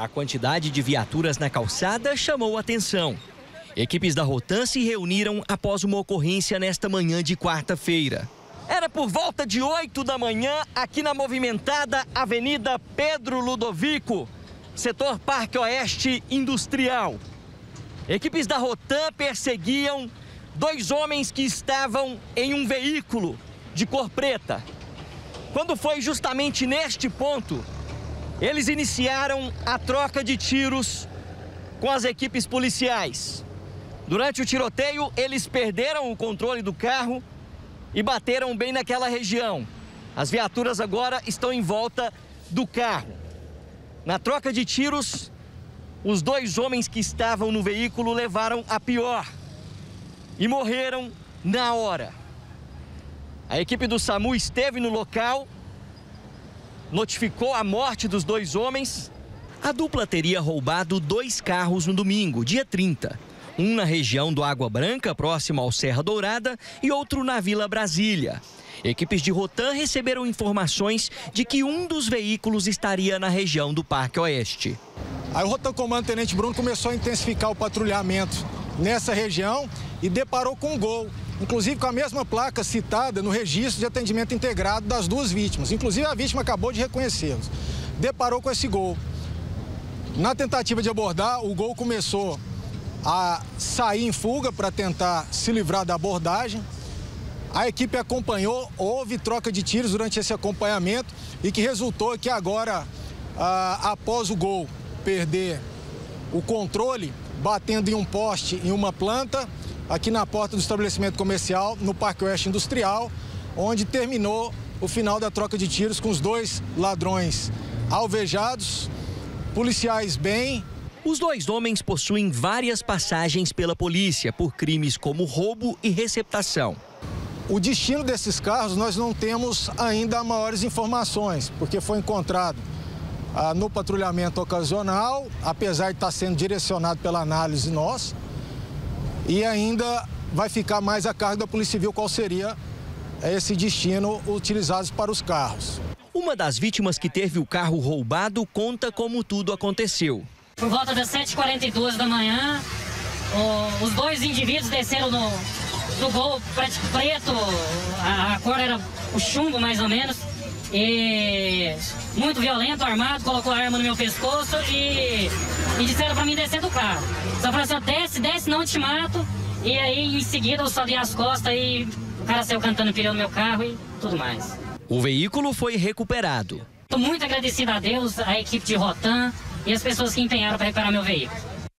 A quantidade de viaturas na calçada chamou atenção. Equipes da Rotan se reuniram após uma ocorrência nesta manhã de quarta-feira. Era por volta de 8 da manhã, aqui na movimentada Avenida Pedro Ludovico, setor Parque Oeste Industrial. Equipes da Rotan perseguiam dois homens que estavam em um veículo de cor preta. Quando foi justamente neste ponto, eles iniciaram a troca de tiros com as equipes policiais. Durante o tiroteio, eles perderam o controle do carro e bateram bem naquela região. As viaturas agora estão em volta do carro. Na troca de tiros, os dois homens que estavam no veículo levaram a pior e morreram na hora. A equipe do SAMU esteve no local, notificou a morte dos dois homens. A dupla teria roubado dois carros no domingo, dia 30. Um na região do Água Branca, próximo ao Serra Dourada, e outro na Vila Brasília. Equipes de Rotan receberam informações de que um dos veículos estaria na região do Parque Oeste. Aí o Rotan Comando Tenente Bruno começou a intensificar o patrulhamento nessa região e deparou com um gol, inclusive com a mesma placa citada no registro de atendimento integrado das duas vítimas. Inclusive a vítima acabou de reconhecê-los. Deparou com esse gol. Na tentativa de abordar, o gol começou a sair em fuga para tentar se livrar da abordagem. A equipe acompanhou, houve troca de tiros durante esse acompanhamento e que resultou que agora, ah, após o gol perder o controle, batendo em um poste em uma planta, aqui na porta do estabelecimento comercial, no Parque Oeste Industrial, onde terminou o final da troca de tiros com os dois ladrões alvejados, policiais bem. Os dois homens possuem várias passagens pela polícia por crimes como roubo e receptação. O destino desses carros nós não temos ainda maiores informações, porque foi encontrado ah, no patrulhamento ocasional, apesar de estar sendo direcionado pela análise nossa, e ainda vai ficar mais a cargo da Polícia Civil qual seria esse destino utilizado para os carros. Uma das vítimas que teve o carro roubado conta como tudo aconteceu. Por volta das 7h42 da manhã, os dois indivíduos desceram no, no gol preto, a, a cor era o chumbo mais ou menos, e muito violento, armado, colocou a arma no meu pescoço e, e disseram para mim descer do carro. Só falaram assim, desce, desce, não te mato. E aí, em seguida, eu só dei as costas e o cara saiu cantando pneu no meu carro e tudo mais. O veículo foi recuperado. Estou muito agradecido a Deus, a equipe de Rotan e as pessoas que empenharam para recuperar meu veículo.